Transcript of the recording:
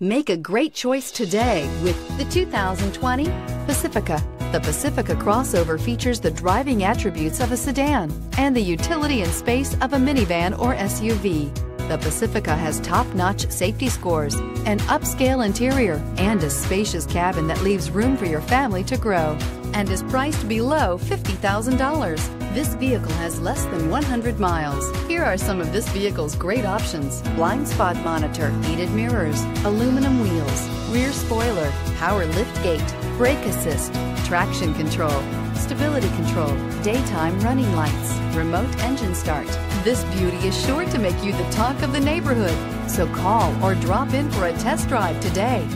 Make a great choice today with the 2020 Pacifica. The Pacifica crossover features the driving attributes of a sedan and the utility and space of a minivan or SUV. The Pacifica has top-notch safety scores, an upscale interior, and a spacious cabin that leaves room for your family to grow and is priced below $50,000. This vehicle has less than 100 miles. Here are some of this vehicle's great options. Blind spot monitor, heated mirrors, aluminum wheels, rear spoiler, power lift gate, brake assist, traction control, stability control, daytime running lights, remote engine start. This beauty is sure to make you the talk of the neighborhood. So call or drop in for a test drive today.